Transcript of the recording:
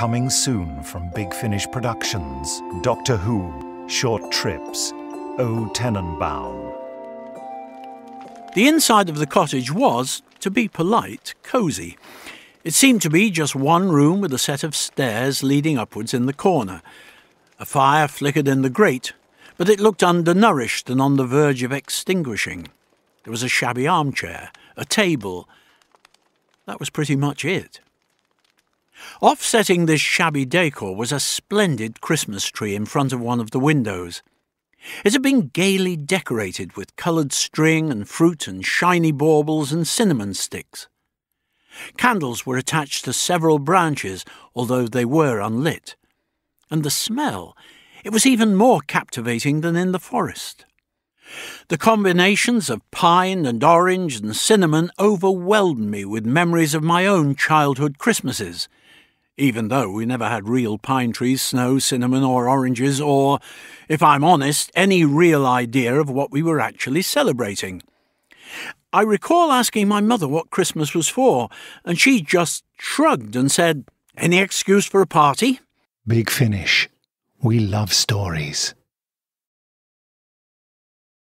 Coming soon from Big Finish Productions, Doctor Who, Short Trips, O Tannenbaum. The inside of the cottage was, to be polite, cosy. It seemed to be just one room with a set of stairs leading upwards in the corner. A fire flickered in the grate, but it looked undernourished and on the verge of extinguishing. There was a shabby armchair, a table. That was pretty much it. Offsetting this shabby decor was a splendid Christmas tree in front of one of the windows. It had been gaily decorated with coloured string and fruit and shiny baubles and cinnamon sticks. Candles were attached to several branches, although they were unlit. And the smell, it was even more captivating than in the forest. The combinations of pine and orange and cinnamon overwhelmed me with memories of my own childhood Christmases, even though we never had real pine trees, snow, cinnamon, or oranges, or, if I'm honest, any real idea of what we were actually celebrating. I recall asking my mother what Christmas was for, and she just shrugged and said, Any excuse for a party? Big Finish. We love stories.